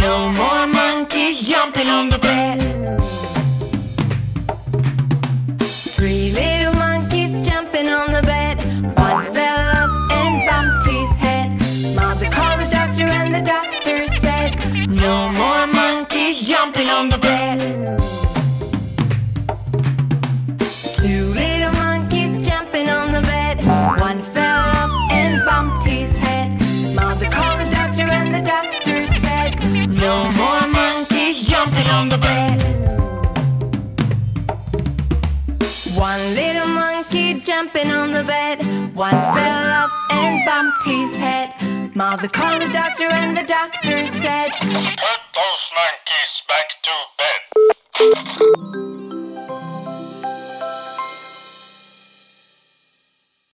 No more monkeys jumping on the bed. Three little monkeys jumping on the bed. One fell off and bumped his head. Mother called the doctor, and the doctor said, No more monkeys jumping on the bed. Two little monkeys jumping on the bed. One fell off and bumped his head. Mother called the doctor, and the doctor One little monkey jumping on the bed. One fell off and bumped his head. Mother called the doctor and the doctor said, Put those monkeys back to bed.